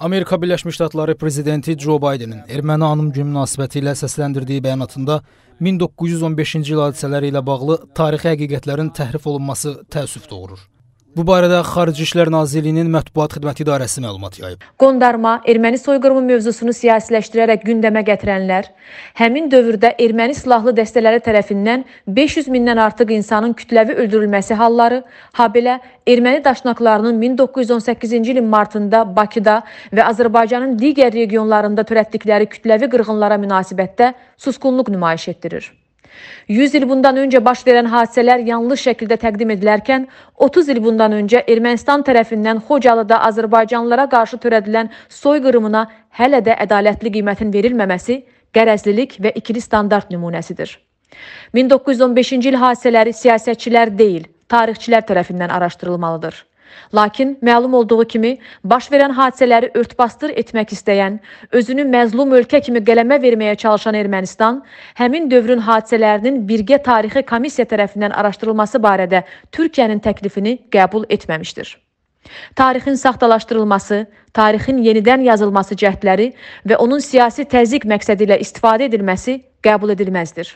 Amerika Birləşmiş Ştatları prezidenti Joe Bidenin erməni anım günü münasibətilə səsləndirdiyi bəyanatında 1915-ci il hadisələri ilə bağlı tarixi həqiqətlərin təhrif olunması təəssüf doğurur. Bu barədə Xarici İşlər Nazirliyinin Mətbuat Xidməti İdarəsi məlumat yayıb. Qondarma erməni soyqırımı mövzusunu siyasiləşdirərək gündəmə gətirənlər həmin dövrdə erməni silahlı dəstələri tərəfindən 500 mindən artıq insanın kütləvi öldürülməsi halları, habelə erməni daşnaqlarının 1918-ci ilin martında Bakıda və Azərbaycanın digər regionlarında törətdikləri kütləvi qırğınlara münasibətdə susqunluq nümayiş etdirir. 100 il bundan öncə baş verən hadisələr yanlış şəkildə təqdim edilərkən, 30 il bundan öncə Ermənistan tərəfindən Xocalıda Azərbaycanlılara qarşı törədilən soyqırımına hələ də ədalətli qiymətin verilməməsi qərəzlilik və ikili standart nümunəsidir. 1915-ci il hadisələri siyasətçilər deyil, tarixçilər tərəfindən araşdırılmalıdır. Lakin məlum olduğu kimi, baş verən hadisələri örtbasdır etmək istəyən, özünü məzlum ölkə kimi qələmə verməyə çalışan Ermənistan, həmin dövrün hadisələrinin birgə tarixi komissiya tərəfindən araşdırılması barədə Türkiyənin təklifini qəbul etməmişdir. Tarixin saxtalaşdırılması, tarixin yenidən yazılması cəhdləri və onun siyasi təzyiq məqsədi ilə istifadə edilməsi qəbul edilməzdir.